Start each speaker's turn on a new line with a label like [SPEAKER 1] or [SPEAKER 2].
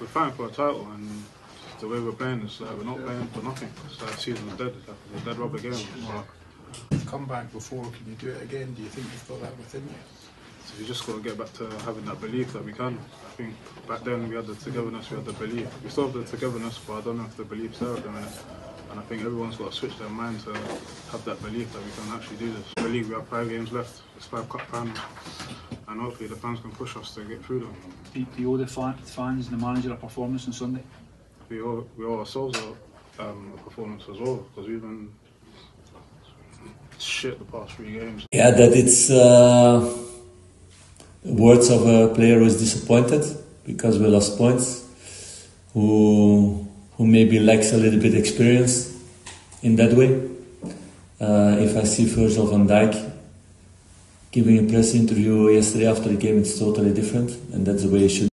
[SPEAKER 1] we're fighting for a title, and the way we're playing is like we're not playing for nothing. It's like season's dead. It's like it's a dead rubber game.
[SPEAKER 2] Come back before, can you do it again? Do you think you've got that within you?
[SPEAKER 1] so you just got to get back to having that belief that we can. I think back then we had the togetherness, we had the belief. We still have the togetherness, but I don't know if the belief's there at the minute. And I think everyone's got to switch their mind to have that belief that we can actually do this. The league, we have five games left. It's five cup finals, and hopefully the fans can push us to get through them.
[SPEAKER 3] Do do you owe the fa- fans and the manager a performance on Sunday?
[SPEAKER 1] We owe, we owe ourselves a, um, a performance as well because we've been shit the past three games.
[SPEAKER 4] Yeah, that it's uh, words of a player who is disappointed because we lost points, who who maybe lacks a little bit experience in that way. Uh, if I see Virgil van Dijk giving a press interview yesterday after the game, it's totally different, and that's the way it should.